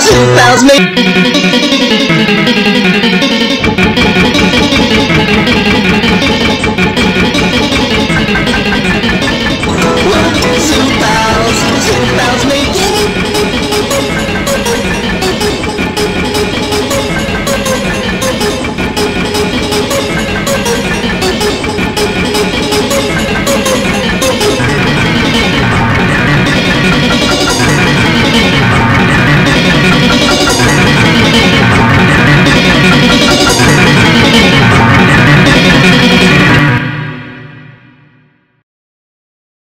two thousand.